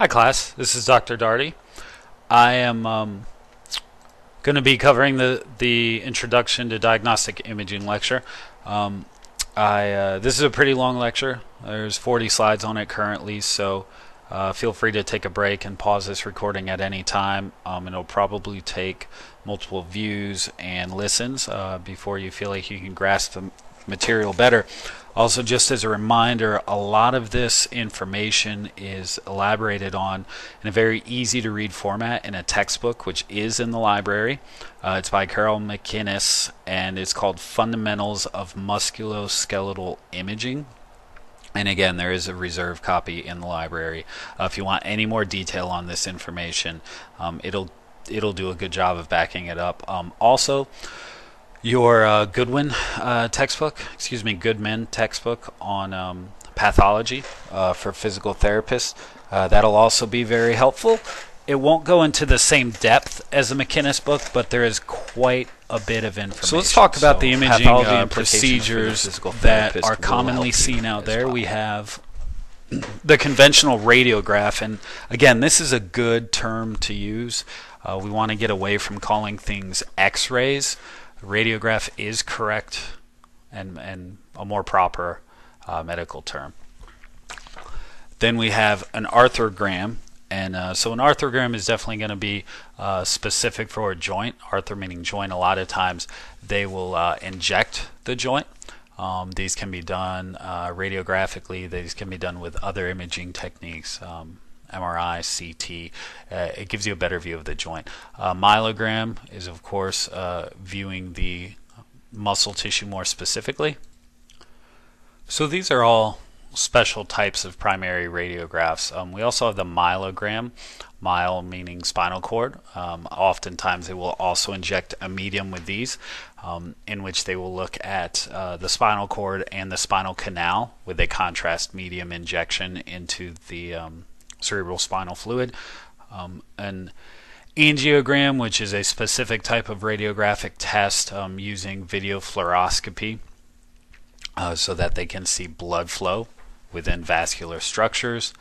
Hi, class. This is Dr. Daugherty. I am um, going to be covering the the introduction to diagnostic imaging lecture. Um, I uh, this is a pretty long lecture. There's 40 slides on it currently, so uh, feel free to take a break and pause this recording at any time. Um, it'll probably take multiple views and listens uh, before you feel like you can grasp the material better. Also, just as a reminder, a lot of this information is elaborated on in a very easy to read format in a textbook, which is in the library. Uh, it's by Carol McKinnis and it's called Fundamentals of Musculoskeletal Imaging. And again, there is a reserve copy in the library. Uh, if you want any more detail on this information, um, it'll it'll do a good job of backing it up. Um, also, your uh, Goodwin uh, textbook, excuse me, Goodman textbook on um, pathology uh, for physical therapists. Uh, that'll also be very helpful. It won't go into the same depth as the McKinnis book, but there is quite a bit of information. So let's talk about so the imaging uh, procedures that are commonly seen out there. Well. We have the conventional radiograph, and again, this is a good term to use. Uh, we want to get away from calling things X-rays radiograph is correct and, and a more proper uh, medical term. Then we have an arthrogram. And uh, so an arthrogram is definitely going to be uh, specific for a joint. Arthro meaning joint. A lot of times they will uh, inject the joint. Um, these can be done uh, radiographically. These can be done with other imaging techniques. Um, MRI, CT. Uh, it gives you a better view of the joint. Uh, myelogram is, of course, uh, viewing the muscle tissue more specifically. So these are all special types of primary radiographs. Um, we also have the myelogram, myel meaning spinal cord. Um, oftentimes they will also inject a medium with these, um, in which they will look at uh, the spinal cord and the spinal canal with a contrast medium injection into the um, cerebral spinal fluid. Um, an angiogram, which is a specific type of radiographic test um, using video fluoroscopy uh, so that they can see blood flow within vascular structures.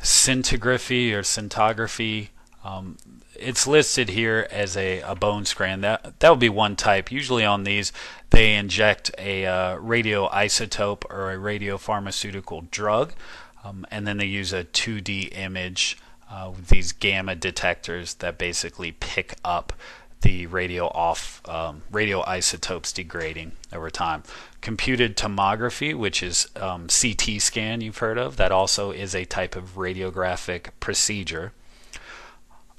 Scintigraphy or scintigraphy, um, it's listed here as a, a bone scan. That that would be one type. Usually on these, they inject a uh, radioisotope or a radiopharmaceutical drug um, and then they use a 2D image uh, with these gamma detectors that basically pick up the radio off um, radioisotopes degrading over time. Computed tomography, which is um, CT scan you've heard of, that also is a type of radiographic procedure.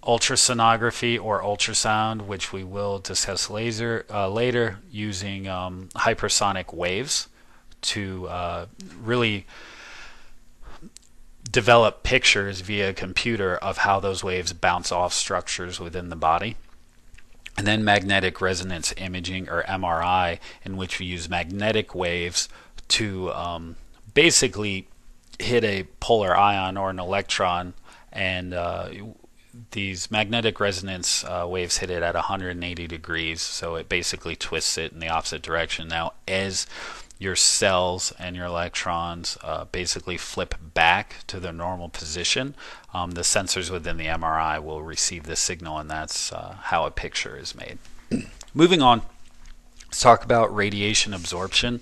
Ultrasonography or ultrasound, which we will discuss laser, uh, later, using um, hypersonic waves to uh, really develop pictures via a computer of how those waves bounce off structures within the body. And then magnetic resonance imaging, or MRI, in which we use magnetic waves to um, basically hit a polar ion or an electron, and uh, these magnetic resonance uh, waves hit it at 180 degrees, so it basically twists it in the opposite direction. Now, as your cells and your electrons uh, basically flip back to their normal position, um, the sensors within the MRI will receive the signal, and that's uh, how a picture is made. Moving on, let's talk about radiation absorption.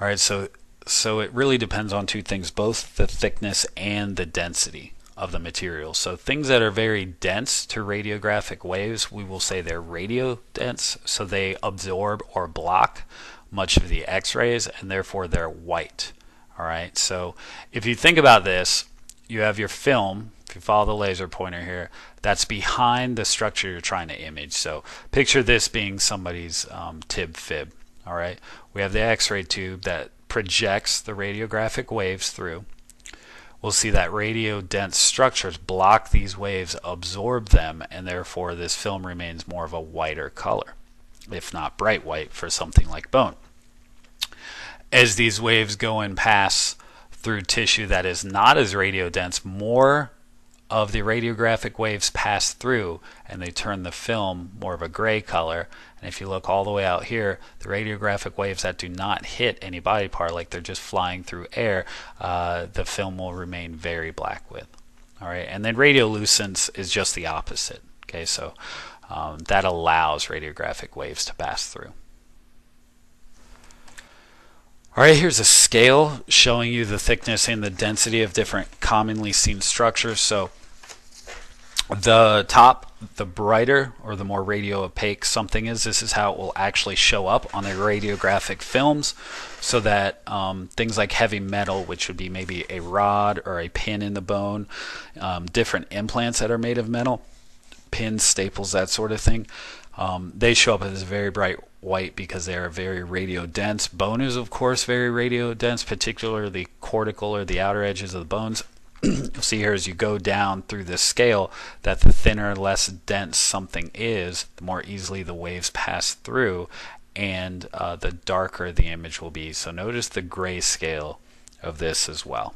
All right, so so it really depends on two things, both the thickness and the density of the material. So things that are very dense to radiographic waves, we will say they're radio dense, so they absorb or block much of the x-rays and therefore they're white. All right. So if you think about this, you have your film, if you follow the laser pointer here, that's behind the structure you're trying to image. So picture this being somebody's um, tib fib. All right. We have the x-ray tube that projects the radiographic waves through. We'll see that radio dense structures block these waves, absorb them, and therefore this film remains more of a whiter color if not bright white, for something like bone. As these waves go and pass through tissue that is not as radiodense, more of the radiographic waves pass through and they turn the film more of a gray color. And if you look all the way out here, the radiographic waves that do not hit any body part, like they're just flying through air, uh, the film will remain very black with. All right, and then radiolucence is just the opposite. Okay, so um, that allows radiographic waves to pass through. All right, here's a scale showing you the thickness and the density of different commonly seen structures. So the top, the brighter or the more radio opaque something is, this is how it will actually show up on the radiographic films so that um, things like heavy metal, which would be maybe a rod or a pin in the bone, um, different implants that are made of metal, pins, staples, that sort of thing, um, they show up as very bright white because they are very radio dense. Bone is, of course, very radio dense, particularly the cortical or the outer edges of the bones. you'll see here as you go down through this scale that the thinner, less dense something is, the more easily the waves pass through, and uh, the darker the image will be. So notice the gray scale of this as well.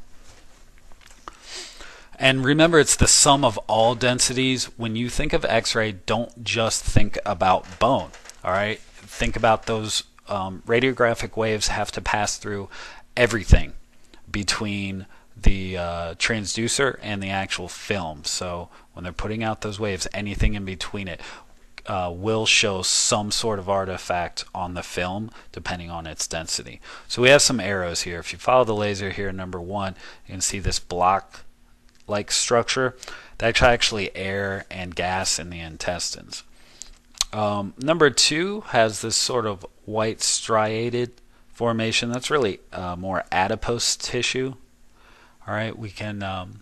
And remember, it's the sum of all densities. When you think of X-ray, don't just think about bone. All right, think about those um, radiographic waves have to pass through everything between the uh, transducer and the actual film. So when they're putting out those waves, anything in between it uh, will show some sort of artifact on the film depending on its density. So we have some arrows here. If you follow the laser here, number one, you can see this block like structure. That's actually air and gas in the intestines. Um, number two has this sort of white striated formation. That's really uh, more adipose tissue. All right, we can um,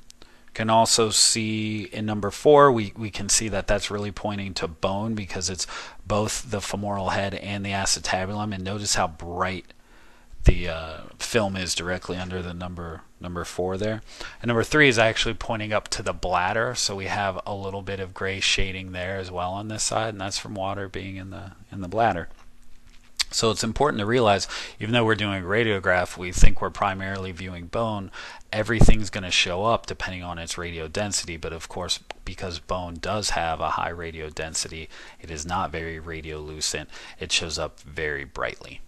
can also see in number four, we, we can see that that's really pointing to bone because it's both the femoral head and the acetabulum. And notice how bright the uh, film is directly under the number number four there. And number three is actually pointing up to the bladder, so we have a little bit of gray shading there as well on this side, and that's from water being in the in the bladder. So it's important to realize, even though we're doing a radiograph, we think we're primarily viewing bone. Everything's going to show up depending on its radio density, but of course, because bone does have a high radio density, it is not very radiolucent. It shows up very brightly.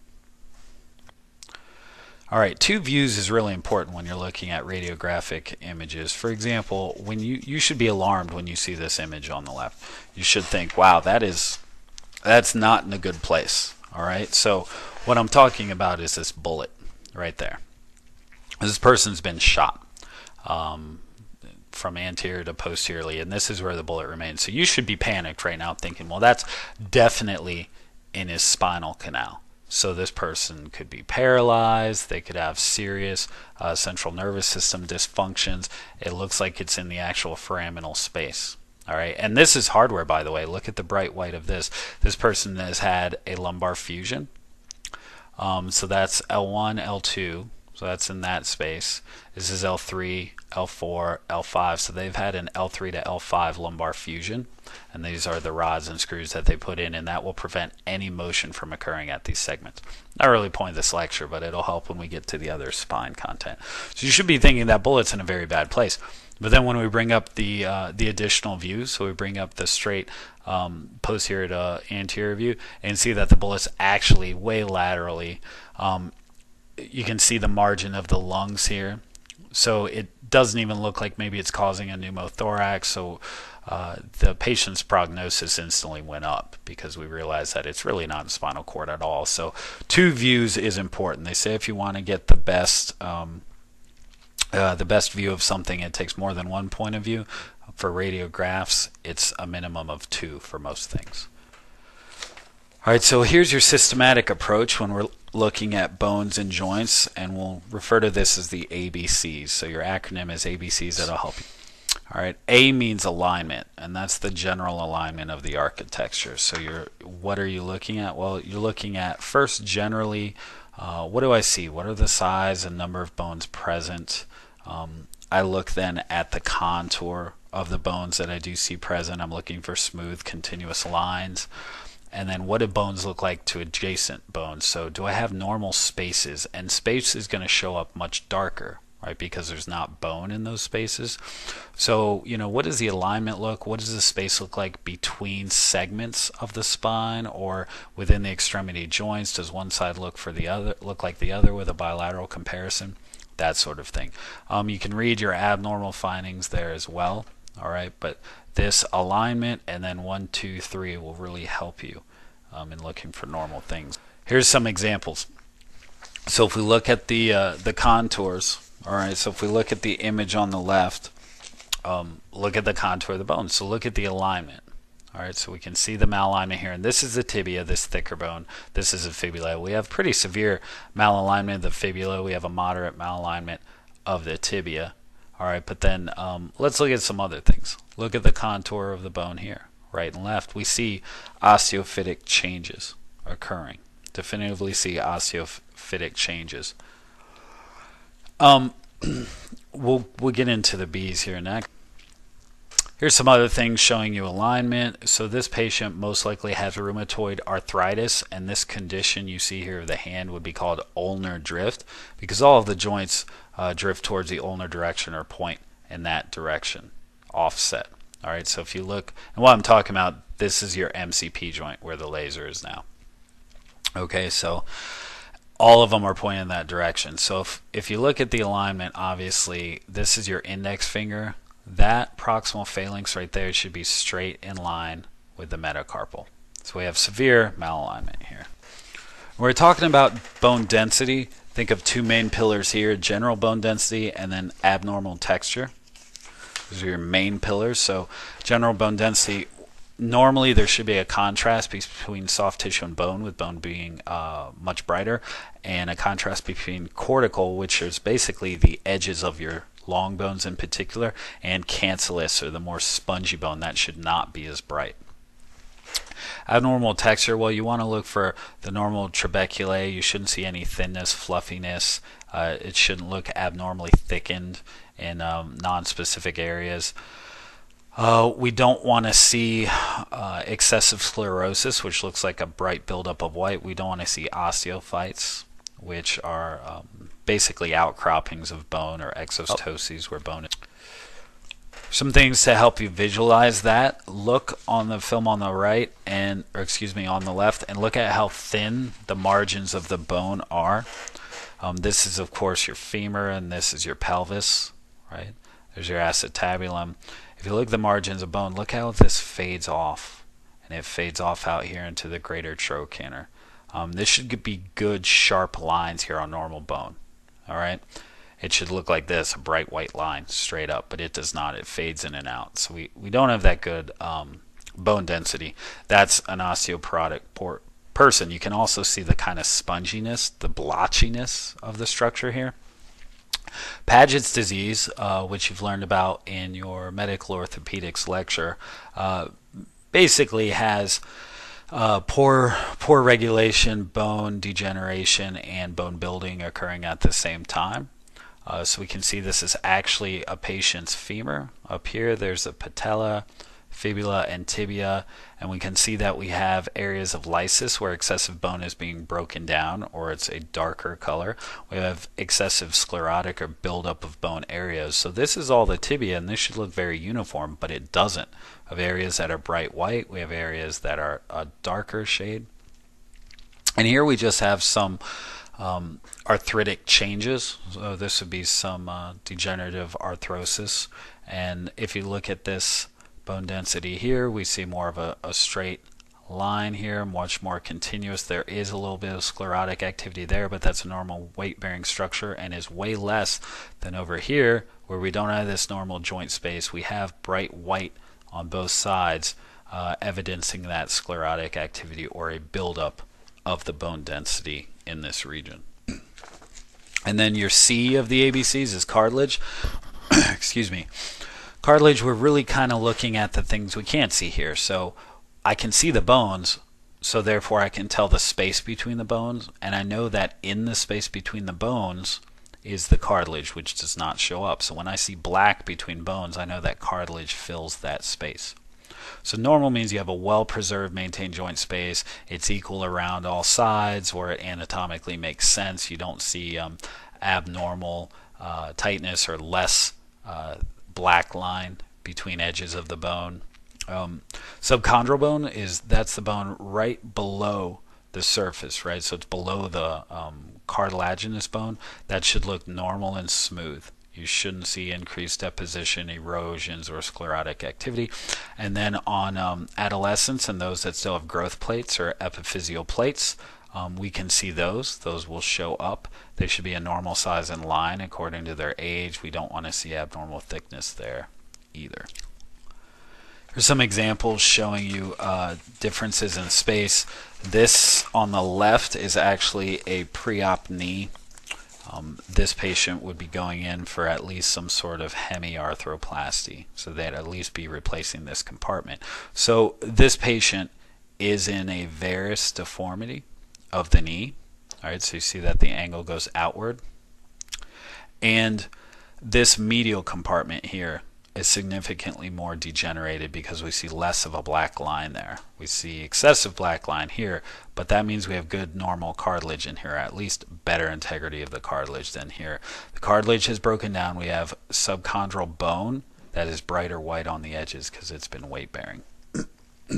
All right, two views is really important when you're looking at radiographic images. For example, when you you should be alarmed when you see this image on the left. You should think, "Wow, that is that's not in a good place." All right? So, what I'm talking about is this bullet right there. This person's been shot. Um, from anterior to posteriorly, and this is where the bullet remains. So you should be panicked right now, thinking, well, that's definitely in his spinal canal. So this person could be paralyzed. They could have serious uh, central nervous system dysfunctions. It looks like it's in the actual foraminal space. All right, and this is hardware, by the way. Look at the bright white of this. This person has had a lumbar fusion. Um, so that's L1, L2. So that's in that space. This is L3, L4, L5. So they've had an L3 to L5 lumbar fusion. And these are the rods and screws that they put in, and that will prevent any motion from occurring at these segments. Not really point of this lecture, but it'll help when we get to the other spine content. So you should be thinking that bullet's in a very bad place. But then when we bring up the uh, the additional views, so we bring up the straight um, posterior to anterior view, and see that the bullet's actually way laterally. Um, you can see the margin of the lungs here. So it doesn't even look like maybe it's causing a pneumothorax. So uh, the patient's prognosis instantly went up because we realized that it's really not in spinal cord at all. So two views is important. They say if you want to get the best um, uh, the best view of something, it takes more than one point of view. For radiographs, it's a minimum of two for most things. All right, so here's your systematic approach when we're looking at bones and joints, and we'll refer to this as the ABCs. So your acronym is ABCs that'll help you. All right, A means alignment, and that's the general alignment of the architecture. So you're, what are you looking at? Well, you're looking at first generally, uh, what do I see? What are the size and number of bones present? Um, I look then at the contour of the bones that I do see present. I'm looking for smooth, continuous lines and then what do bones look like to adjacent bones? So do I have normal spaces? And space is going to show up much darker right? Because there's not bone in those spaces. So you know what does the alignment look? What does the space look like between segments of the spine or within the extremity joints? Does one side look for the other look like the other with a bilateral comparison? That sort of thing. Um, you can read your abnormal findings there as well. All right, but this alignment and then one, two, three will really help you um, in looking for normal things. Here's some examples. So if we look at the uh, the contours, all right. So if we look at the image on the left, um, look at the contour of the bone. So look at the alignment. All right, so we can see the malalignment here, and this is the tibia, this thicker bone. This is the fibula. We have pretty severe malalignment of the fibula. We have a moderate malalignment of the tibia. All right, but then um, let's look at some other things. Look at the contour of the bone here, right and left. We see osteophytic changes occurring. Definitively see osteophytic changes. Um, we'll we'll get into the bees here next. Here's some other things showing you alignment. So this patient most likely has rheumatoid arthritis, and this condition you see here of the hand would be called ulnar drift because all of the joints uh, drift towards the ulnar direction or point in that direction, offset. All right, so if you look, and what I'm talking about, this is your MCP joint where the laser is now. Okay, so all of them are pointing in that direction. So if, if you look at the alignment, obviously this is your index finger that proximal phalanx right there should be straight in line with the metacarpal. So we have severe malalignment here. We're talking about bone density, think of two main pillars here, general bone density and then abnormal texture. Those are your main pillars. So general bone density, normally there should be a contrast between soft tissue and bone, with bone being uh, much brighter, and a contrast between cortical, which is basically the edges of your long bones in particular, and cancellous or the more spongy bone that should not be as bright. Abnormal texture, well, you want to look for the normal trabeculae. You shouldn't see any thinness, fluffiness. Uh, it shouldn't look abnormally thickened in um, non-specific areas. Uh, we don't want to see uh, excessive sclerosis, which looks like a bright buildup of white. We don't want to see osteophytes, which are um, basically outcroppings of bone or exostoses where bone is. Some things to help you visualize that. Look on the film on the right and or excuse me on the left and look at how thin the margins of the bone are. Um, this is of course your femur and this is your pelvis, right? There's your acetabulum. If you look at the margins of bone, look how this fades off. And it fades off out here into the greater trochanter. Um, this should be good sharp lines here on normal bone all right it should look like this a bright white line straight up but it does not. It fades in and out. So we, we don't have that good um, bone density. That's an osteoporotic person. You can also see the kind of sponginess the blotchiness of the structure here. Paget's disease, uh, which you've learned about in your medical orthopedics lecture, uh, basically has uh, poor poor regulation, bone degeneration, and bone building occurring at the same time. Uh, so we can see this is actually a patient's femur. Up here, there's a patella, fibula, and tibia, and we can see that we have areas of lysis where excessive bone is being broken down, or it's a darker color. We have excessive sclerotic or buildup of bone areas. So this is all the tibia, and this should look very uniform, but it doesn't We have areas that are bright white. We have areas that are a darker shade. And here we just have some um, arthritic changes. So this would be some uh, degenerative arthrosis. And if you look at this bone density here, we see more of a, a straight line here, much more continuous. There is a little bit of sclerotic activity there, but that's a normal weight-bearing structure and is way less than over here where we don't have this normal joint space. We have bright white on both sides, uh, evidencing that sclerotic activity or a buildup of the bone density in this region. And then your C of the ABCs is cartilage. Excuse me. Cartilage, we're really kind of looking at the things we can't see here. So I can see the bones, so therefore I can tell the space between the bones, and I know that in the space between the bones, is the cartilage, which does not show up. So when I see black between bones, I know that cartilage fills that space. So normal means you have a well-preserved, maintained joint space. It's equal around all sides, where it anatomically makes sense. You don't see um, abnormal uh, tightness or less uh, black line between edges of the bone. Um, subchondral bone is that's the bone right below the surface, right? So it's below the um, cartilaginous bone, that should look normal and smooth. You shouldn't see increased deposition, erosions, or sclerotic activity. And then on um, adolescents and those that still have growth plates or epiphyseal plates, um, we can see those. Those will show up. They should be a normal size and line according to their age. We don't want to see abnormal thickness there either. Here's some examples showing you uh, differences in space. This on the left is actually a pre-op knee. Um, this patient would be going in for at least some sort of hemiarthroplasty, so they'd at least be replacing this compartment. So this patient is in a varus deformity of the knee. All right, so you see that the angle goes outward. And this medial compartment here is significantly more degenerated because we see less of a black line there. We see excessive black line here, but that means we have good normal cartilage in here, at least better integrity of the cartilage than here. The cartilage has broken down. We have subchondral bone that is brighter white on the edges because it's been weight bearing.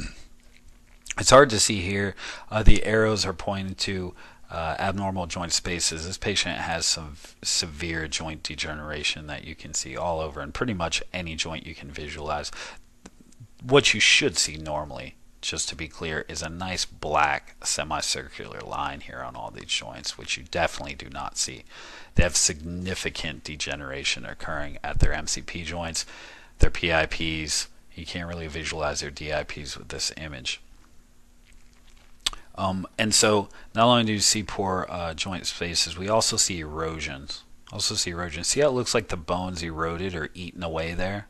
it's hard to see here. Uh, the arrows are pointing to uh, abnormal joint spaces. This patient has some severe joint degeneration that you can see all over, and pretty much any joint you can visualize. What you should see normally, just to be clear, is a nice black semicircular line here on all these joints, which you definitely do not see. They have significant degeneration occurring at their MCP joints, their PIPs. You can't really visualize their DIPs with this image. Um, and so not only do you see poor uh, joint spaces, we also see erosions. Also see erosion. See how it looks like the bones eroded or eaten away there?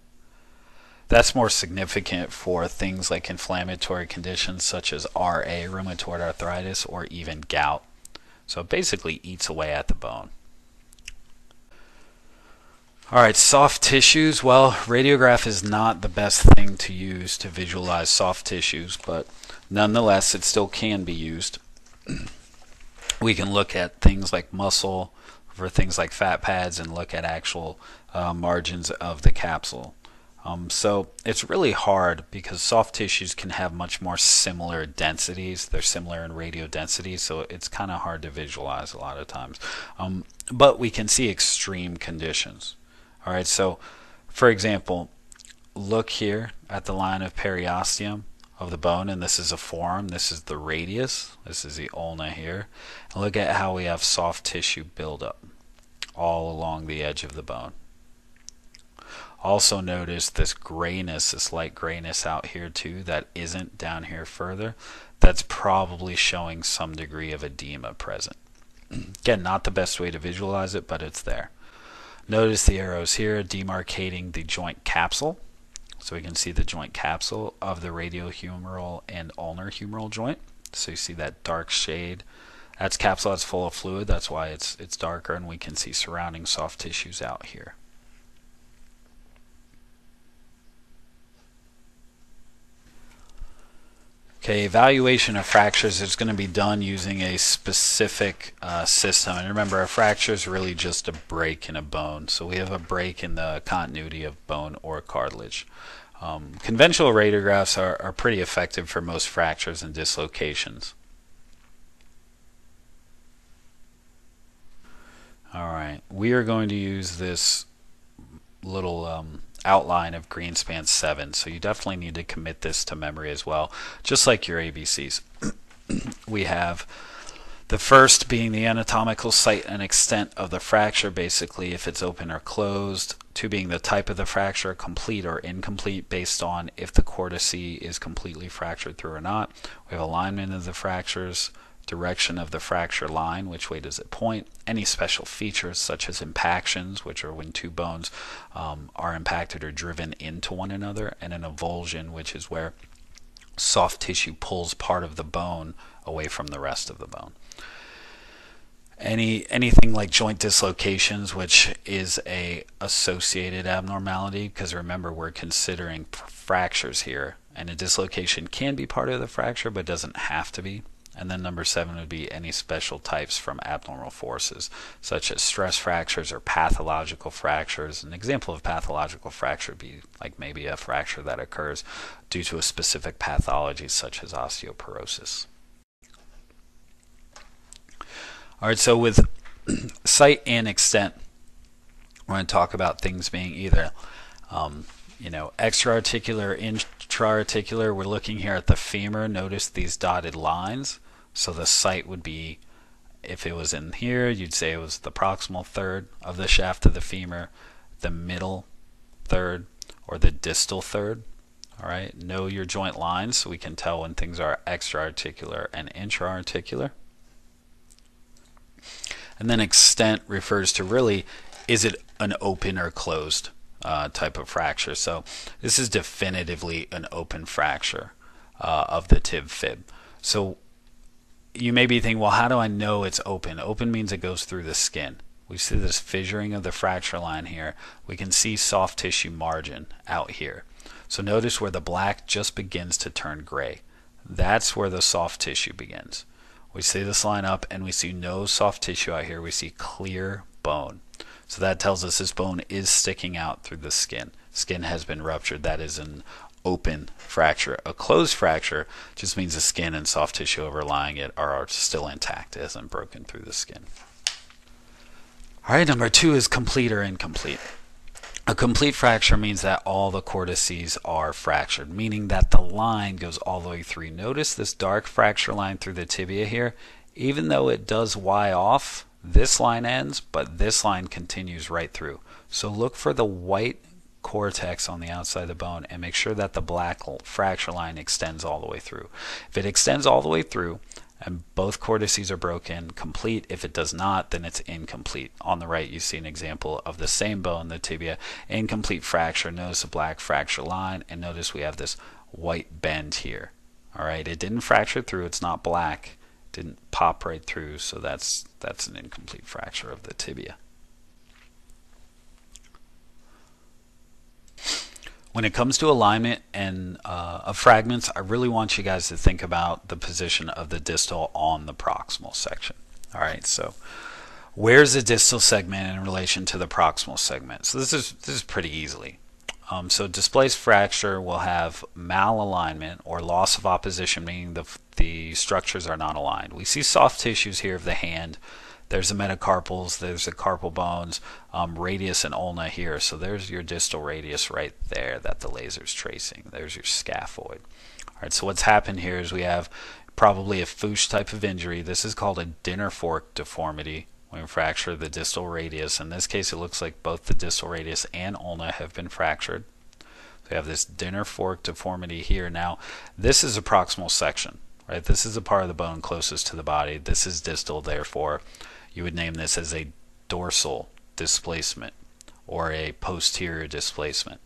That's more significant for things like inflammatory conditions such as RA, rheumatoid arthritis, or even gout. So it basically eats away at the bone. All right, soft tissues. Well, radiograph is not the best thing to use to visualize soft tissues, but nonetheless, it still can be used. we can look at things like muscle for things like fat pads and look at actual uh, margins of the capsule. Um, so it's really hard because soft tissues can have much more similar densities. They're similar in radio density, so it's kind of hard to visualize a lot of times. Um, but we can see extreme conditions. All right, so for example, look here at the line of periosteum of the bone, and this is a forearm. This is the radius. This is the ulna here. And look at how we have soft tissue buildup all along the edge of the bone. Also notice this grayness, this light grayness out here too, that isn't down here further. That's probably showing some degree of edema present. Again, not the best way to visualize it, but it's there. Notice the arrows here demarcating the joint capsule. So we can see the joint capsule of the radiohumeral and ulnar humeral joint. So you see that dark shade. That's capsule that's full of fluid. That's why it's it's darker, and we can see surrounding soft tissues out here. Okay, evaluation of fractures is going to be done using a specific uh, system. And remember, a fracture is really just a break in a bone. So we have a break in the continuity of bone or cartilage. Um, conventional radiographs are, are pretty effective for most fractures and dislocations. All right, we are going to use this little um, outline of Greenspan 7. So you definitely need to commit this to memory as well, just like your ABCs. we have the first being the anatomical site and extent of the fracture, basically if it's open or closed. Two being the type of the fracture, complete or incomplete, based on if the cortice is completely fractured through or not. We have alignment of the fractures, direction of the fracture line, which way does it point, any special features such as impactions, which are when two bones um, are impacted or driven into one another, and an avulsion, which is where soft tissue pulls part of the bone away from the rest of the bone. Any anything like joint dislocations, which is a associated abnormality, because remember we're considering fractures here, and a dislocation can be part of the fracture, but doesn't have to be. And then number seven would be any special types from abnormal forces, such as stress fractures or pathological fractures. An example of pathological fracture would be like maybe a fracture that occurs due to a specific pathology, such as osteoporosis. All right, so with site and extent, we're going to talk about things being either, um, you know, extra-articular, intra-articular. We're looking here at the femur. Notice these dotted lines. So the site would be, if it was in here, you'd say it was the proximal third of the shaft of the femur, the middle third, or the distal third. All right, know your joint lines so we can tell when things are extra-articular and intra-articular. And then extent refers to really, is it an open or closed uh, type of fracture? So this is definitively an open fracture uh, of the tib fib. So you may be thinking, well, how do I know it's open? Open means it goes through the skin. We see this fissuring of the fracture line here. We can see soft tissue margin out here. So notice where the black just begins to turn gray. That's where the soft tissue begins. We see this line up and we see no soft tissue out here. We see clear bone. So that tells us this bone is sticking out through the skin. Skin has been ruptured. That is an open fracture. A closed fracture just means the skin and soft tissue overlying it are still intact. It hasn't broken through the skin. All right, number two is complete or incomplete. A complete fracture means that all the cortices are fractured, meaning that the line goes all the way through. Notice this dark fracture line through the tibia here. Even though it does Y off, this line ends, but this line continues right through. So look for the white cortex on the outside of the bone and make sure that the black fracture line extends all the way through. If it extends all the way through, and both cortices are broken complete. If it does not, then it's incomplete. On the right, you see an example of the same bone, the tibia, incomplete fracture. Notice the black fracture line, and notice we have this white bend here. All right, it didn't fracture through. It's not black. Didn't pop right through, so that's that's an incomplete fracture of the tibia. When it comes to alignment and uh, of fragments, I really want you guys to think about the position of the distal on the proximal section. All right, so where's the distal segment in relation to the proximal segment? So this is this is pretty easily. Um, so displaced fracture will have malalignment or loss of opposition, meaning the the structures are not aligned. We see soft tissues here of the hand there's the metacarpals, there's the carpal bones, um, radius and ulna here. So there's your distal radius right there that the laser's tracing. There's your scaphoid. All right, so what's happened here is we have probably a Fuchs type of injury. This is called a dinner fork deformity when we fracture the distal radius. In this case, it looks like both the distal radius and ulna have been fractured. We have this dinner fork deformity here. Now, this is a proximal section, right? This is the part of the bone closest to the body. This is distal, therefore you would name this as a dorsal displacement or a posterior displacement.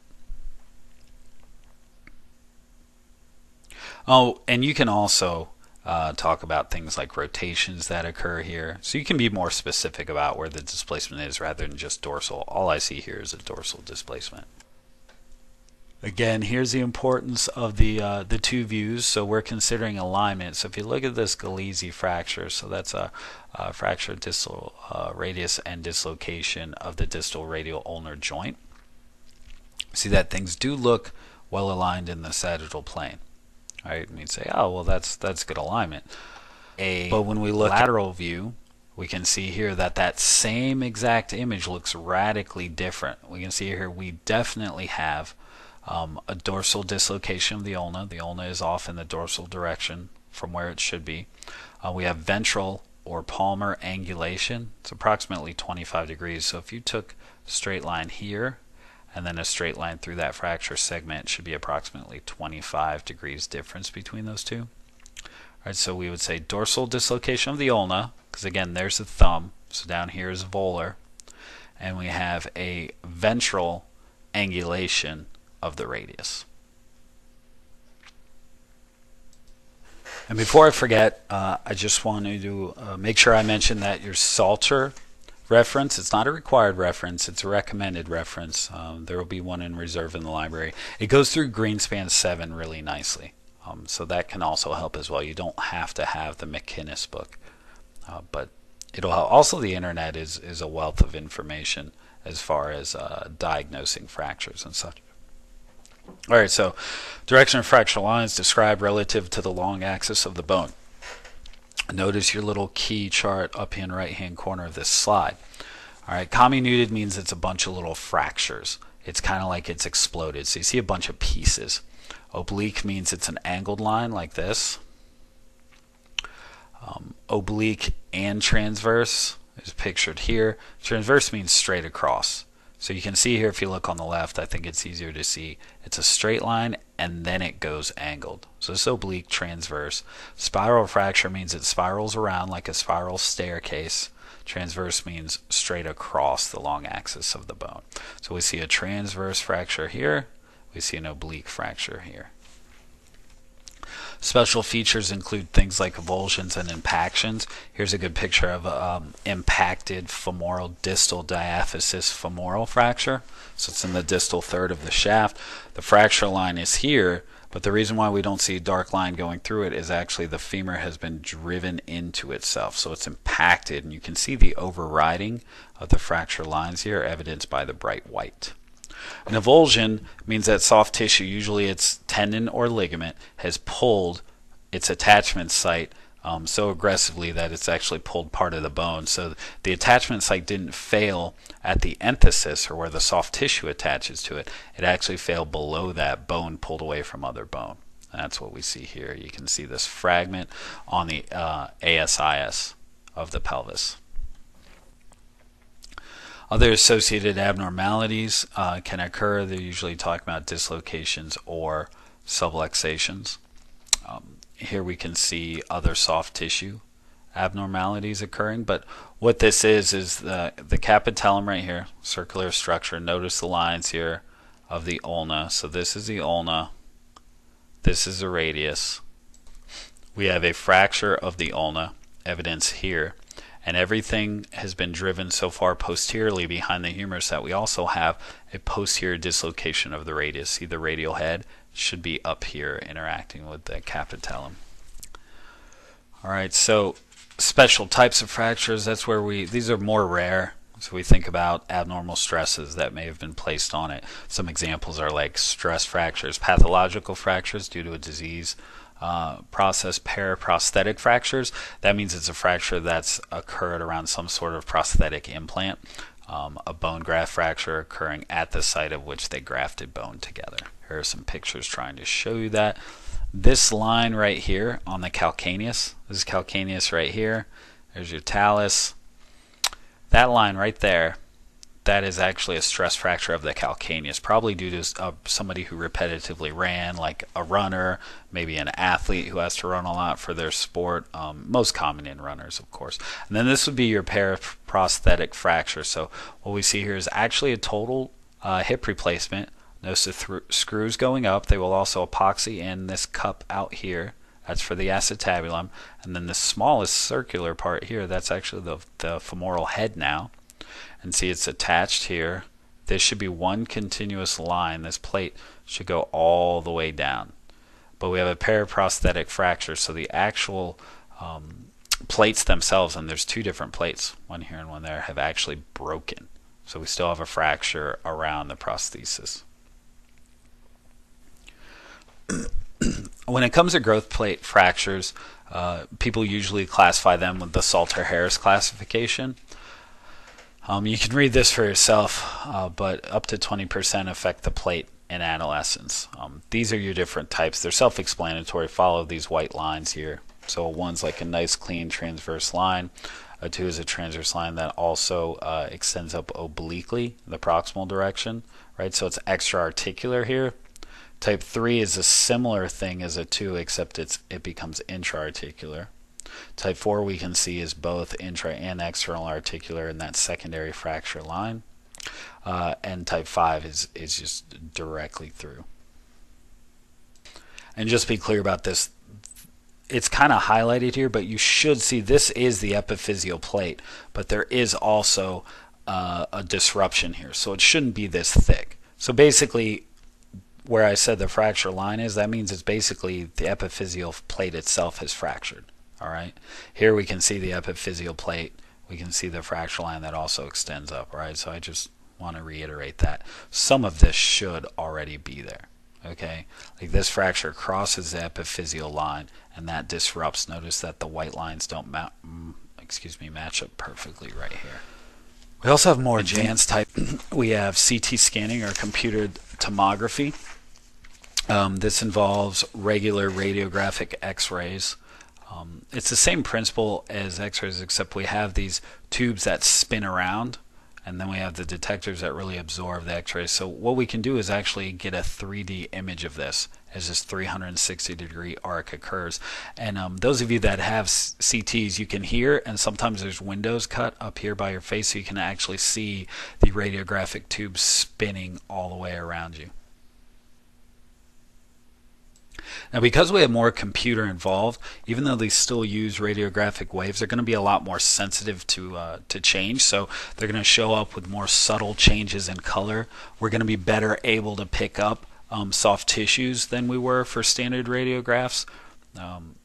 Oh, and you can also uh, talk about things like rotations that occur here. So you can be more specific about where the displacement is rather than just dorsal. All I see here is a dorsal displacement. Again, here's the importance of the uh, the two views. So we're considering alignment. So if you look at this Galeazzi fracture, so that's a, a fracture distal uh, radius and dislocation of the distal radial ulnar joint. See that things do look well aligned in the sagittal plane. Right? And you'd say, oh well, that's that's good alignment. A but when we look lateral view, we can see here that that same exact image looks radically different. We can see here we definitely have um, a dorsal dislocation of the ulna. The ulna is off in the dorsal direction from where it should be. Uh, we have ventral or palmar angulation. It's approximately 25 degrees. So if you took straight line here and then a straight line through that fracture segment, should be approximately 25 degrees difference between those two. All right, so we would say dorsal dislocation of the ulna, because again, there's the thumb. So down here is volar. And we have a ventral angulation of the radius. And before I forget, uh, I just wanted to uh, make sure I mention that your Salter reference, it's not a required reference, it's a recommended reference. Um, there will be one in reserve in the library. It goes through Greenspan 7 really nicely. Um, so that can also help as well. You don't have to have the McKinnis book, uh, but it'll help. Also, the internet is, is a wealth of information as far as uh, diagnosing fractures and such. All right, so direction of fracture lines described relative to the long axis of the bone. Notice your little key chart up in right hand corner of this slide. All right, comminuted means it's a bunch of little fractures. It's kind of like it's exploded. So you see a bunch of pieces. Oblique means it's an angled line like this. Um, oblique and transverse is pictured here. Transverse means straight across. So you can see here if you look on the left, I think it's easier to see. It's a straight line and then it goes angled. So it's oblique transverse. Spiral fracture means it spirals around like a spiral staircase. Transverse means straight across the long axis of the bone. So we see a transverse fracture here. We see an oblique fracture here. Special features include things like avulsions and impactions. Here's a good picture of um, impacted femoral distal diaphysis femoral fracture. So it's in the distal third of the shaft. The fracture line is here, but the reason why we don't see a dark line going through it is actually the femur has been driven into itself. So it's impacted, and you can see the overriding of the fracture lines here, evidenced by the bright white. An avulsion means that soft tissue, usually it's tendon or ligament, has pulled its attachment site um, so aggressively that it's actually pulled part of the bone. So the attachment site didn't fail at the enthesis or where the soft tissue attaches to it. It actually failed below that bone pulled away from other bone. That's what we see here. You can see this fragment on the uh, ASIS of the pelvis. Other associated abnormalities uh, can occur. They're usually talking about dislocations or subluxations. Um, here we can see other soft tissue abnormalities occurring. But what this is is the the capitellum right here, circular structure. Notice the lines here of the ulna. So this is the ulna. This is the radius. We have a fracture of the ulna, evidence here and everything has been driven so far posteriorly behind the humerus that we also have a posterior dislocation of the radius. See the radial head should be up here interacting with the capitellum. All right, so special types of fractures, that's where we, these are more rare. So we think about abnormal stresses that may have been placed on it. Some examples are like stress fractures, pathological fractures due to a disease, uh, process paraprosthetic fractures. That means it's a fracture that's occurred around some sort of prosthetic implant. Um, a bone graft fracture occurring at the site of which they grafted bone together. Here are some pictures trying to show you that. This line right here on the calcaneus, this is calcaneus right here. There's your talus. That line right there that is actually a stress fracture of the calcaneus, probably due to uh, somebody who repetitively ran, like a runner, maybe an athlete who has to run a lot for their sport, um, most common in runners, of course. And then this would be your paraprosthetic fracture. So what we see here is actually a total uh, hip replacement. Notice the th- screws going up. They will also epoxy in this cup out here. That's for the acetabulum. And then the smallest circular part here, that's actually the, the femoral head now and see it's attached here. This should be one continuous line. This plate should go all the way down. But we have a paraprosthetic fracture, so the actual um, plates themselves, and there's two different plates, one here and one there, have actually broken. So we still have a fracture around the prosthesis. when it comes to growth plate fractures, uh, people usually classify them with the Salter Harris classification. Um, you can read this for yourself, uh, but up to 20% affect the plate in adolescence. Um, these are your different types. They're self-explanatory. Follow these white lines here. So one's like a nice clean transverse line. A two is a transverse line that also uh, extends up obliquely in the proximal direction, right? So it's extra articular here. Type 3 is a similar thing as a 2 except it's it becomes intra-articular. Type 4 we can see is both intra and external articular in that secondary fracture line. Uh, and type 5 is, is just directly through. And just be clear about this, it's kind of highlighted here, but you should see this is the epiphyseal plate, but there is also uh, a disruption here, so it shouldn't be this thick. So basically, where I said the fracture line is, that means it's basically the epiphyseal plate itself has fractured. All right. Here we can see the epiphyseal plate. We can see the fracture line that also extends up. Right. So I just want to reiterate that some of this should already be there. Okay, like this fracture crosses the epiphyseal line, and that disrupts. Notice that the white lines don't ma- mm, excuse me match up perfectly right here. We also have more advanced type. we have CT scanning or computed tomography. Um, this involves regular radiographic X-rays. Um, it's the same principle as X-rays, except we have these tubes that spin around, and then we have the detectors that really absorb the X-rays. So what we can do is actually get a 3D image of this as this 360 degree arc occurs. And um, those of you that have CTs, you can hear, and sometimes there's windows cut up here by your face, so you can actually see the radiographic tube spinning all the way around you. Now, because we have more computer involved, even though they still use radiographic waves, they're going to be a lot more sensitive to uh, to change. So they're going to show up with more subtle changes in color. We're going to be better able to pick up um, soft tissues than we were for standard radiographs. Um,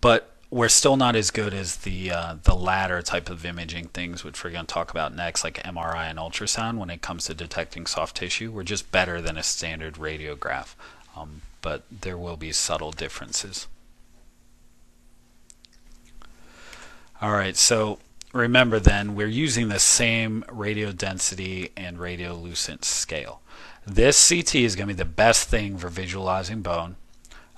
but we're still not as good as the uh, the latter type of imaging things, which we're going to talk about next, like MRI and ultrasound. When it comes to detecting soft tissue, we're just better than a standard radiograph, um, but there will be subtle differences. All right, so remember then, we're using the same radio density and radiolucent scale. This CT is going to be the best thing for visualizing bone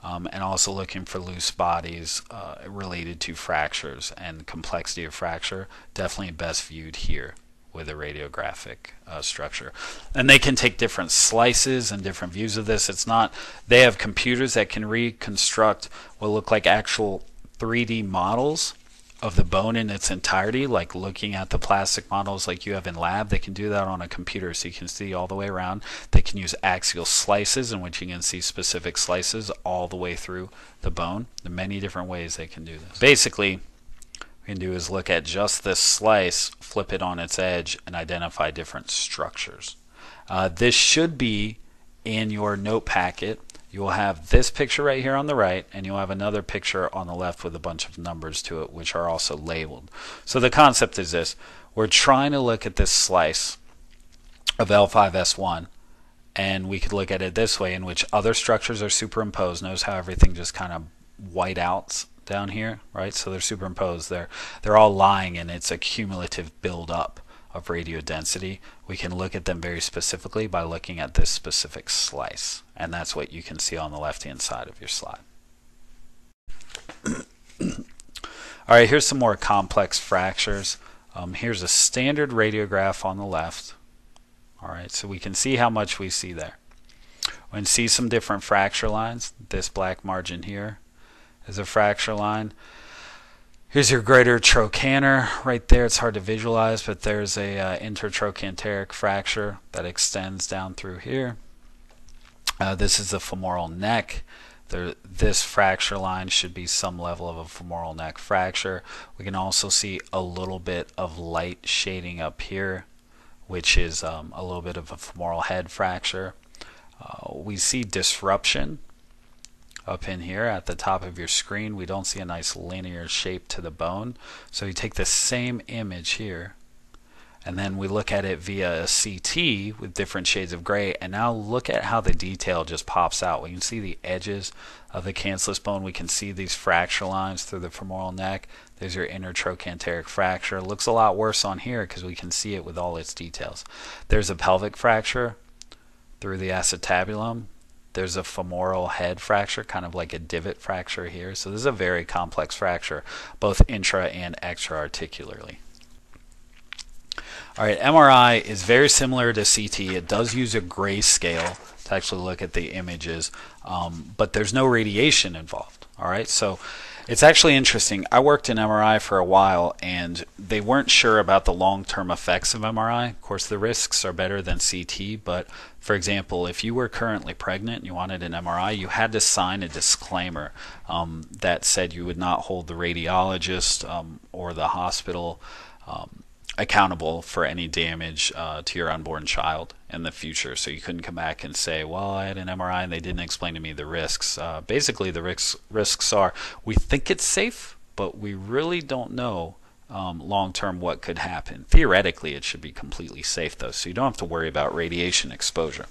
um, and also looking for loose bodies uh, related to fractures and complexity of fracture. Definitely best viewed here with a radiographic uh, structure. And they can take different slices and different views of this. It's not, they have computers that can reconstruct what look like actual 3D models of the bone in its entirety, like looking at the plastic models like you have in lab, they can do that on a computer so you can see all the way around. They can use axial slices in which you can see specific slices all the way through the bone. Are many different ways they can do this. Basically, can do is look at just this slice, flip it on its edge, and identify different structures. Uh, this should be in your note packet you will have this picture right here on the right, and you'll have another picture on the left with a bunch of numbers to it, which are also labeled. So the concept is this. We're trying to look at this slice of L5S1, and we could look at it this way, in which other structures are superimposed. Notice how everything just kind of white outs down here, right? So they're superimposed. They're, they're all lying, and it's a cumulative build up of radio density, we can look at them very specifically by looking at this specific slice. And that's what you can see on the left-hand side of your slide. All right, here's some more complex fractures. Um, here's a standard radiograph on the left. All right, so we can see how much we see there. Can see some different fracture lines. This black margin here is a fracture line. Here's your greater trochanter right there. It's hard to visualize, but there's a uh, intertrochanteric fracture that extends down through here. Uh, this is the femoral neck. There, this fracture line should be some level of a femoral neck fracture. We can also see a little bit of light shading up here, which is um, a little bit of a femoral head fracture. Uh, we see disruption up in here at the top of your screen, we don't see a nice linear shape to the bone. So you take the same image here, and then we look at it via a CT with different shades of gray, and now look at how the detail just pops out. We can see the edges of the cancellous bone. We can see these fracture lines through the femoral neck. There's your intertrochanteric fracture. It looks a lot worse on here because we can see it with all its details. There's a pelvic fracture through the acetabulum there's a femoral head fracture, kind of like a divot fracture here. So this is a very complex fracture, both intra and extra-articularly. All right, MRI is very similar to CT. It does use a gray scale to actually look at the images, um, but there's no radiation involved. All right, so it's actually interesting. I worked in MRI for a while, and they weren't sure about the long term effects of MRI. Of course, the risks are better than CT, but for example, if you were currently pregnant and you wanted an MRI, you had to sign a disclaimer um, that said you would not hold the radiologist um, or the hospital um, accountable for any damage uh, to your unborn child in the future. So you couldn't come back and say, well, I had an MRI and they didn't explain to me the risks. Uh, basically, the risks, risks are we think it's safe, but we really don't know um, long term what could happen. Theoretically, it should be completely safe, though, so you don't have to worry about radiation exposure.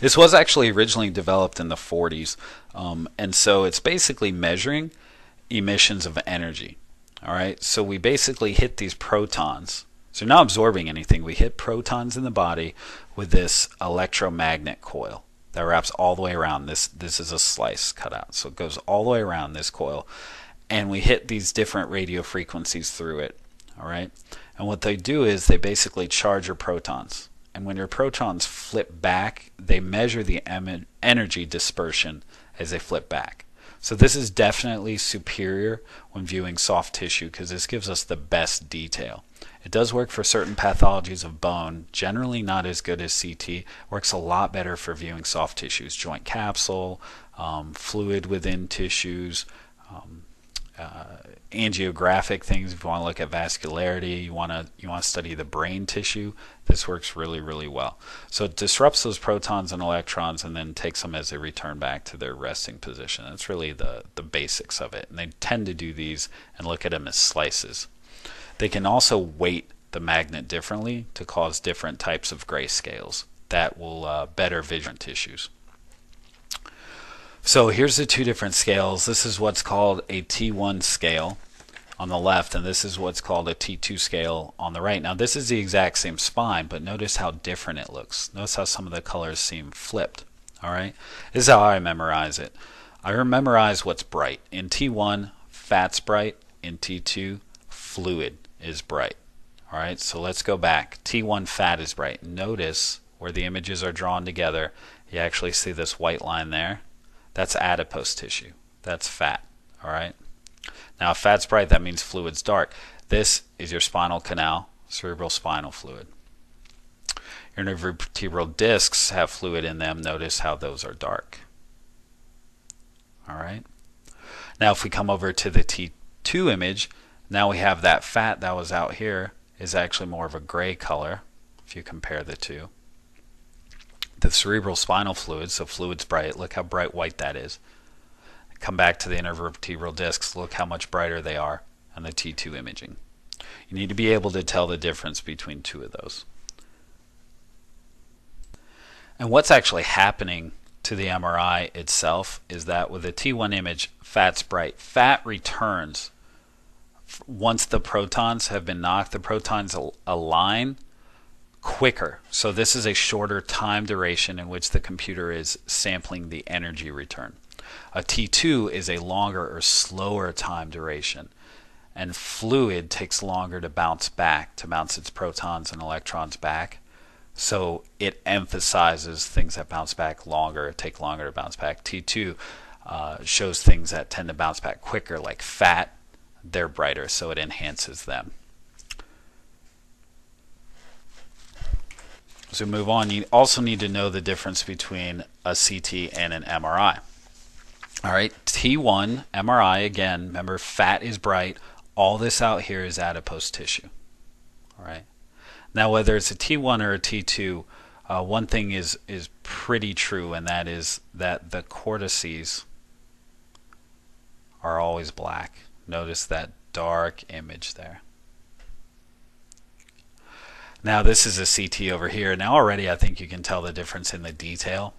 This was actually originally developed in the 40s, um, and so it's basically measuring emissions of energy. All right, so we basically hit these protons. So you're not absorbing anything. We hit protons in the body with this electromagnet coil that wraps all the way around. This this is a slice cut out, so it goes all the way around this coil, and we hit these different radio frequencies through it. All right, and what they do is they basically charge your protons. And when your protons flip back, they measure the energy dispersion as they flip back. So this is definitely superior when viewing soft tissue because this gives us the best detail. It does work for certain pathologies of bone, generally not as good as CT. Works a lot better for viewing soft tissues, joint capsule, um, fluid within tissues, um, uh, angiographic things. If you want to look at vascularity, you want to you want to study the brain tissue. This works really really well. So it disrupts those protons and electrons, and then takes them as they return back to their resting position. That's really the the basics of it. And they tend to do these and look at them as slices. They can also weight the magnet differently to cause different types of grayscales that will uh, better vision tissues. So here's the two different scales. This is what's called a T1 scale on the left, and this is what's called a T2 scale on the right. Now this is the exact same spine, but notice how different it looks. Notice how some of the colors seem flipped. All right, this is how I memorize it. I memorize what's bright. In T1, fat's bright. In T2, fluid is bright. All right, so let's go back. T1 fat is bright. Notice where the images are drawn together, you actually see this white line there. That's adipose tissue. That's fat. All right. Now, if fat's bright, that means fluid's dark. This is your spinal canal, cerebral spinal fluid. Your intervertebral discs have fluid in them. Notice how those are dark. All right. Now, if we come over to the T2 image, now we have that fat that was out here is actually more of a gray color if you compare the two. The cerebral spinal fluid, so fluid's bright, look how bright white that is. Come back to the intervertebral discs, look how much brighter they are on the T2 imaging. You need to be able to tell the difference between two of those. And what's actually happening to the MRI itself is that with a T1 image, fat's bright. Fat returns once the protons have been knocked, the protons align quicker. So this is a shorter time duration in which the computer is sampling the energy return. A T2 is a longer or slower time duration. And fluid takes longer to bounce back, to bounce its protons and electrons back. So it emphasizes things that bounce back longer, take longer to bounce back. T2 uh, shows things that tend to bounce back quicker, like fat they're brighter, so it enhances them. So move on, you also need to know the difference between a CT and an MRI. All right, T1 MRI again. Remember, fat is bright. All this out here is adipose tissue. All right. Now, whether it's a T1 or a T2, uh, one thing is is pretty true, and that is that the cortices are always black. Notice that dark image there. Now this is a CT over here. Now already I think you can tell the difference in the detail.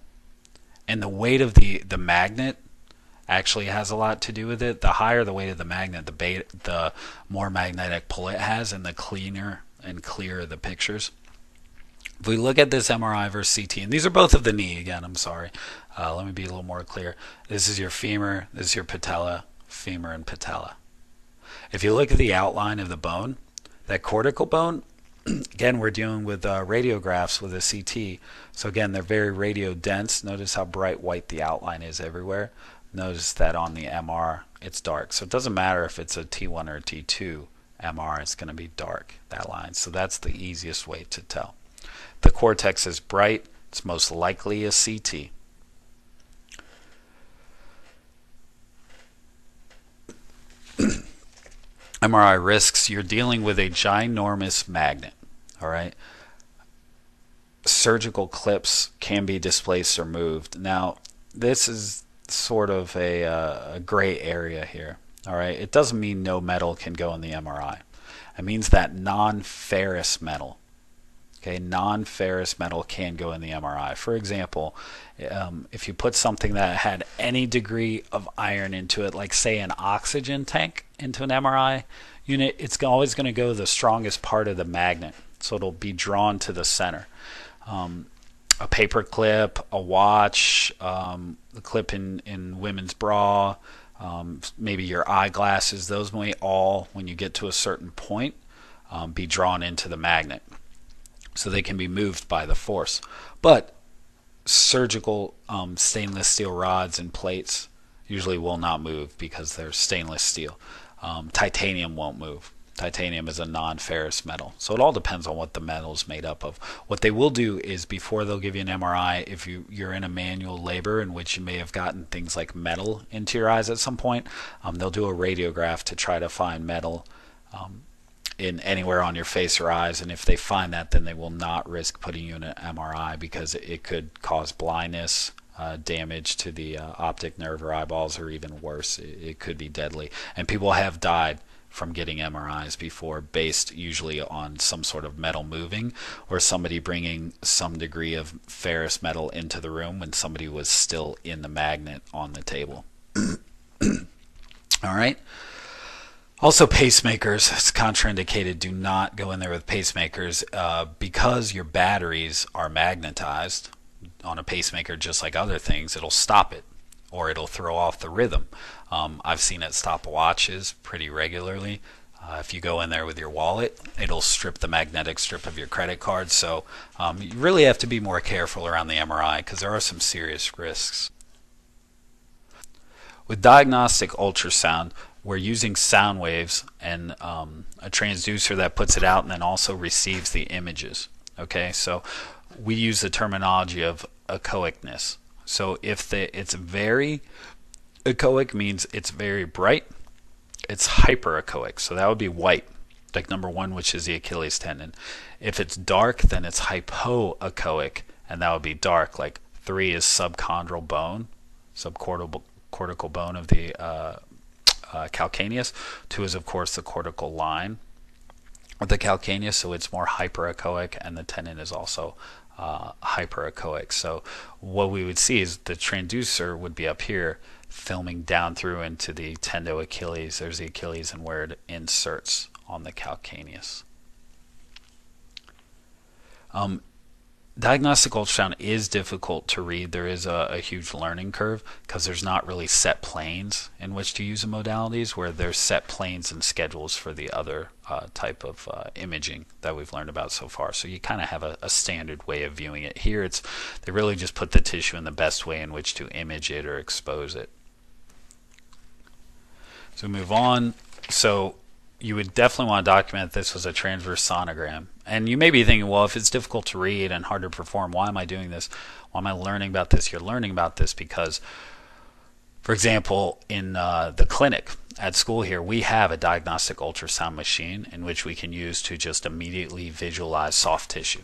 And the weight of the, the magnet actually has a lot to do with it. The higher the weight of the magnet, the, beta, the more magnetic pull it has and the cleaner and clearer the pictures. If we look at this MRI versus CT, and these are both of the knee again, I'm sorry. Uh, let me be a little more clear. This is your femur, this is your patella, femur, and patella. If you look at the outline of the bone, that cortical bone, again, we're dealing with uh, radiographs with a CT. So again, they're very radio dense. Notice how bright white the outline is everywhere. Notice that on the MR, it's dark. So it doesn't matter if it's a T1 or a T2 MR, it's going to be dark, that line. So that's the easiest way to tell. The cortex is bright. It's most likely a CT. MRI risks, you're dealing with a ginormous magnet. All right. Surgical clips can be displaced or moved. Now, this is sort of a, uh, a gray area here. All right. It doesn't mean no metal can go in the MRI. It means that non ferrous metal Okay, non-ferrous metal can go in the MRI. For example, um, if you put something that had any degree of iron into it, like say an oxygen tank into an MRI unit, it's always going to go the strongest part of the magnet, so it'll be drawn to the center. Um, a paper clip, a watch, um, the clip in, in women's bra, um, maybe your eyeglasses, those may all, when you get to a certain point, um, be drawn into the magnet so they can be moved by the force. But surgical um, stainless steel rods and plates usually will not move because they're stainless steel. Um, titanium won't move. Titanium is a non-ferrous metal. So it all depends on what the metal is made up of. What they will do is before they'll give you an MRI, if you, you're in a manual labor in which you may have gotten things like metal into your eyes at some point, um, they'll do a radiograph to try to find metal um, in anywhere on your face or eyes. And if they find that, then they will not risk putting you in an MRI because it could cause blindness, uh, damage to the uh, optic nerve or eyeballs, or even worse, it, it, could be deadly. And people have died from getting MRIs before, based usually on some sort of metal moving or somebody bringing some degree of ferrous metal into the room when somebody was still in the magnet on the table. All right. Also, pacemakers, it's contraindicated. Do not go in there with pacemakers uh, because your batteries are magnetized on a pacemaker, just like other things. It'll stop it or it'll throw off the rhythm. Um, I've seen it stop watches pretty regularly. Uh, if you go in there with your wallet, it'll strip the magnetic strip of your credit card. So um, you really have to be more careful around the MRI because there are some serious risks. With diagnostic ultrasound, we're using sound waves and um, a transducer that puts it out and then also receives the images. Okay, so we use the terminology of echoicness. So if the, it's very echoic means it's very bright, it's hyperechoic. So that would be white, like number one, which is the Achilles tendon. If it's dark, then it's hypoechoic, and that would be dark. Like three is subchondral bone, subcortical cortical bone of the uh, uh, calcaneus. Two is, of course, the cortical line of the calcaneus, so it's more hyperechoic, and the tendon is also uh, hyperechoic. So what we would see is the transducer would be up here filming down through into the tendo Achilles. There's the Achilles and where it inserts on the calcaneus. Um, diagnostic ultrasound is difficult to read. There is a, a huge learning curve because there's not really set planes in which to use the modalities, where there's set planes and schedules for the other uh, type of uh, imaging that we've learned about so far. So you kind of have a, a, standard way of viewing it. Here, it's they really just put the tissue in the best way in which to image it or expose it. So move on. So you would definitely want to document this was a transverse sonogram. And you may be thinking, well, if it's difficult to read and hard to perform, why am I doing this? Why am I learning about this? You're learning about this because, for example, in uh, the clinic at school here, we have a diagnostic ultrasound machine in which we can use to just immediately visualize soft tissue.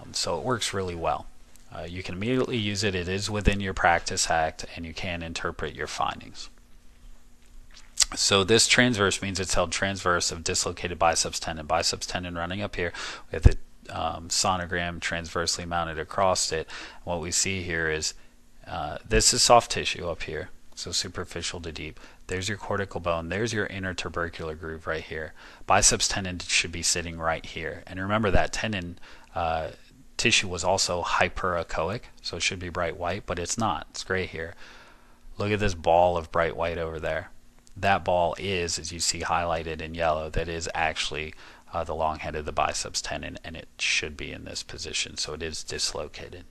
Um, so it works really well. Uh, you can immediately use it. It is within your practice act, and you can interpret your findings. So this transverse means it's held transverse of dislocated biceps tendon. Biceps tendon running up here. We have the um, sonogram transversely mounted across it. What we see here is uh, this is soft tissue up here, so superficial to deep. There's your cortical bone. There's your intertubercular groove right here. Biceps tendon should be sitting right here. And remember that tendon uh, tissue was also hyperechoic, so it should be bright white, but it's not. It's gray here. Look at this ball of bright white over there that ball is, as you see highlighted in yellow, that is actually uh, the long head of the biceps tendon, and it should be in this position, so it is dislocated.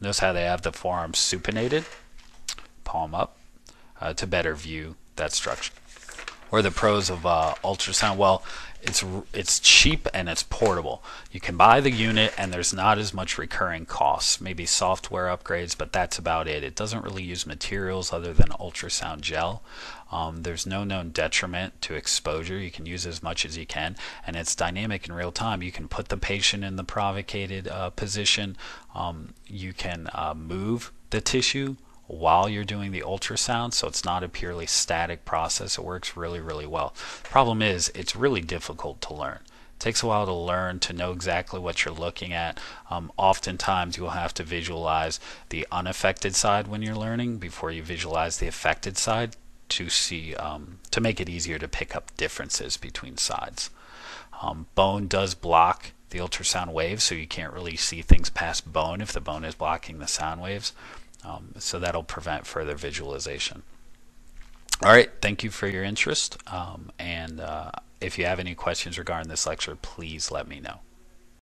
Notice how they have the forearm supinated, palm up, uh, to better view that structure. Or the pros of uh, ultrasound? Well, it's it's cheap and it's portable. You can buy the unit and there's not as much recurring costs. Maybe software upgrades, but that's about it. It doesn't really use materials other than ultrasound gel. Um, there's no known detriment to exposure. You can use as much as you can, and it's dynamic in real time. You can put the patient in the provocated uh, position. Um, you can uh, move the tissue while you're doing the ultrasound, so it's not a purely static process. It works really, really well. Problem is, it's really difficult to learn It takes a while to learn to know exactly what you're looking at. Um, oftentimes, you'll have to visualize the unaffected side when you're learning before you visualize the affected side to see um, to make it easier to pick up differences between sides. Um, bone does block the ultrasound waves, so you can't really see things past bone if the bone is blocking the sound waves. Um, so that'll prevent further visualization. All right, thank you for your interest. Um, and uh, if you have any questions regarding this lecture, please let me know.